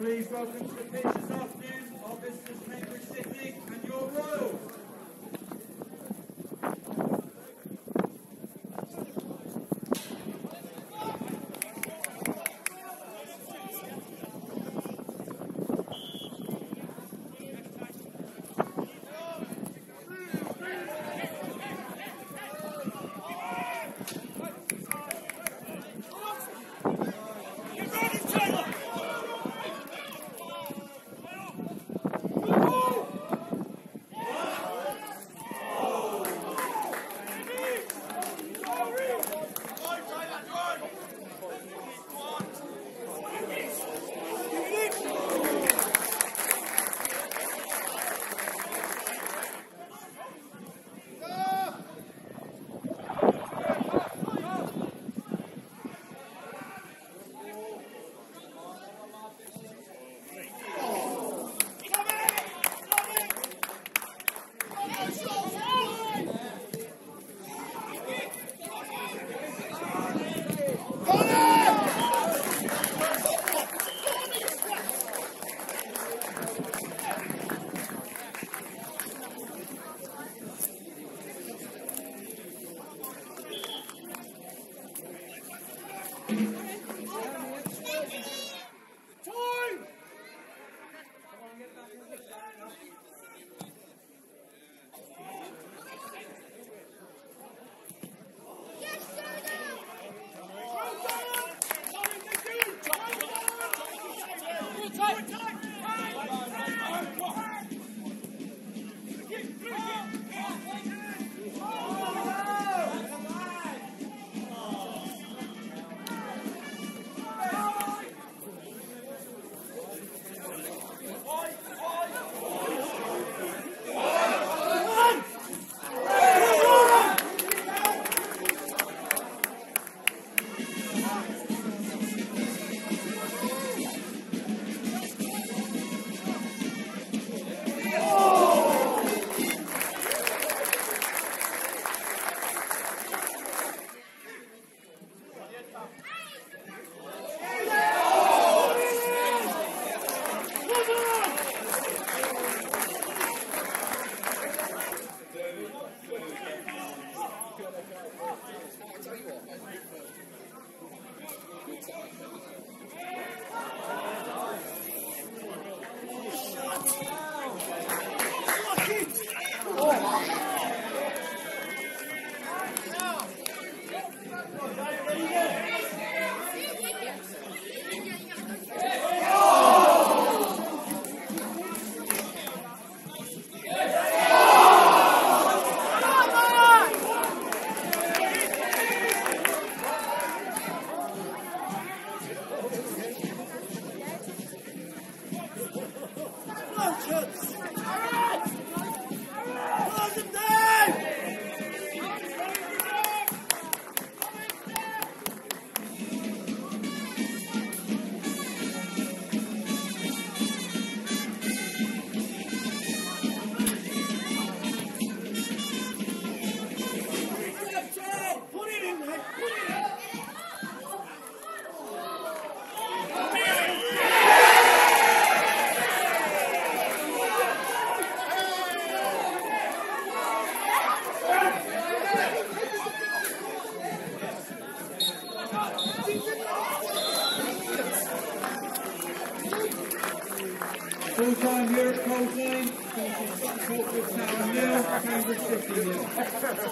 Please welcome to the pitch this afternoon our visitors Cambridge City and your Royals. Church. Full-time here Europe Coles Lane, Cambridge City.